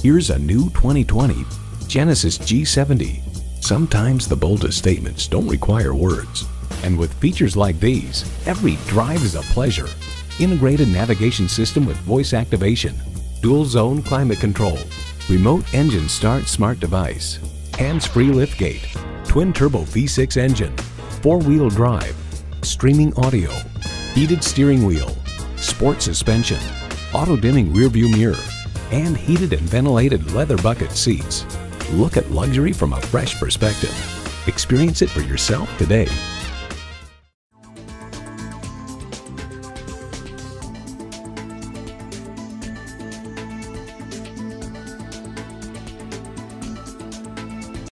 Here's a new 2020 Genesis G70. Sometimes the boldest statements don't require words. And with features like these, every drive is a pleasure. Integrated navigation system with voice activation, dual zone climate control, remote engine start smart device, hands-free liftgate, twin turbo V6 engine, four-wheel drive, streaming audio, heated steering wheel, sport suspension, auto dimming rearview mirror, and heated and ventilated leather bucket seats. Look at luxury from a fresh perspective. Experience it for yourself today.